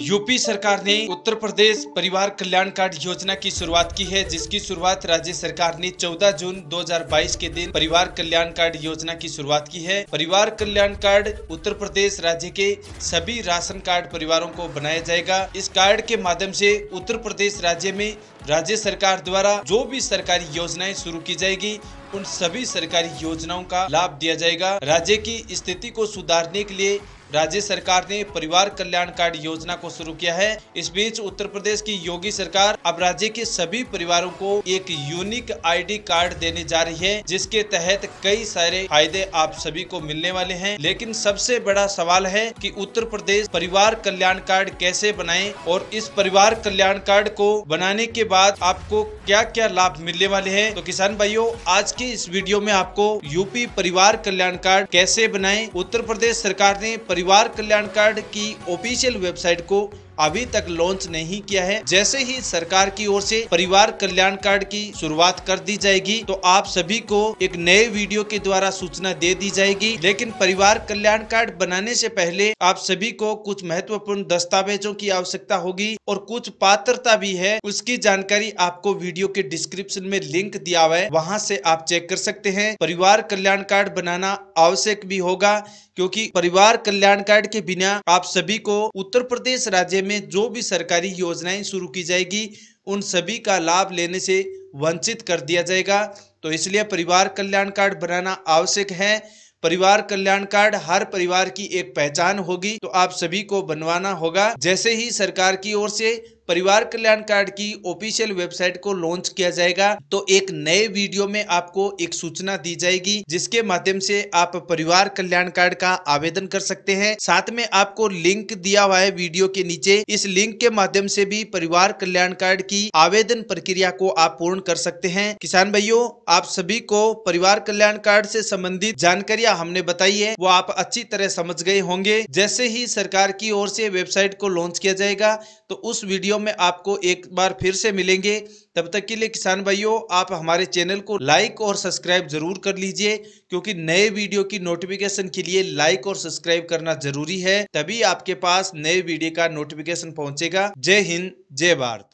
UP सरकार ने उत्तर प्रदेश परिवार कल्याण कार्ड योजना की शुरुआत की है, जिसकी शुरुआत राज्य सरकार ने 14 जून 2022 के दिन परिवार कल्याण कार्ड योजना की शुरुआत की है। परिवार कल्याण कार्ड उत्तर प्रदेश राज्य के सभी राशन कार्ड परिवारों को बनाया जाएगा। इस कार्ड के माध्यम से उत्तर प्रदेश राज्य में राज्य सरकार द्वारा जो भी सरकारी योजनाएँ शुरू की जाएगी, उन सभी सरकारी योजनाओं का लाभ दिया जाएगा। राज्य की स्थिति को सुधारने के लिए राज्य सरकार ने परिवार कल्याण कार्ड योजना को शुरू किया है। इस बीच उत्तर प्रदेश की योगी सरकार अब राज्य के सभी परिवारों को एक यूनिक आईडी कार्ड देने जा रही है, जिसके तहत कई सारे फ़ायदे आप सभी को मिलने वाले हैं। लेकिन सबसे बड़ा सवाल है कि उत्तर प्रदेश परिवार कल्याण कार्ड कैसे बनाए और इस परिवार कल्याण कार्ड को बनाने के बाद आपको क्या क्या लाभ मिलने वाले हैं। तो किसान भाइयों, आज की इस वीडियो में आपको यूपी परिवार कल्याण कार्ड कैसे बनाए? उत्तर प्रदेश सरकार ने परिवार कल्याण कार्ड की ऑफिशियल वेबसाइट को अभी तक लॉन्च नहीं किया है। जैसे ही सरकार की ओर से परिवार कल्याण कार्ड की शुरुआत कर दी जाएगी तो आप सभी को एक नए वीडियो के द्वारा सूचना दे दी जाएगी। लेकिन परिवार कल्याण कार्ड बनाने से पहले आप सभी को कुछ महत्वपूर्ण दस्तावेजों की आवश्यकता होगी और कुछ पात्रता भी है। उसकी जानकारी आपको वीडियो के डिस्क्रिप्शन में लिंक दिया हुआ है। वहाँ से आप चेक कर सकते हैं। परिवार कल्याण कार्ड बनाना आवश्यक भी होगा, क्योंकि परिवार कल्याण कार्ड के बिना आप सभी को उत्तर प्रदेश राज्य में जो भी सरकारी योजनाएँ शुरू की जाएगी, उन सभी का लाभ लेने से वंचित कर दिया जाएगा। तो इसलिए परिवार कल्याण कार्ड बनाना आवश्यक है। परिवार कल्याण कार्ड हर परिवार की एक पहचान होगी। तो आप सभी को बनवाना होगा। जैसे ही सरकार की ओर से परिवार कल्याण कार्ड की ऑफिशियल वेबसाइट को लॉन्च किया जाएगा। तो एक नए वीडियो में आपको एक सूचना दी जाएगी, जिसके माध्यम से आप परिवार कल्याण कार्ड का आवेदन कर सकते हैं। साथ में आपको लिंक दिया हुआ है वीडियो के नीचे। इस लिंक के माध्यम से भी परिवार कल्याण कार्ड की आवेदन प्रक्रिया को आप पूर्ण कर सकते हैं। किसान भाइयों, आप सभी को परिवार कल्याण कार्ड से संबंधित जानकारियाँ हमने बताई है। वो आप अच्छी तरह समझ गए होंगे। जैसे ही सरकार की ओर से वेबसाइट को लॉन्च किया जाएगा तो उस वीडियो वीडियो में आपको एक बार फिर से मिलेंगे। तब तक के लिए किसान भाइयों, आप हमारे चैनल को लाइक और सब्सक्राइब ज़रूर कर लीजिए, क्योंकि नए वीडियो की नोटिफिकेशन के लिए लाइक और सब्सक्राइब करना ज़रूरी है। तभी आपके पास नए वीडियो का नोटिफिकेशन पहुंचेगा। जय हिंद, जय भारत।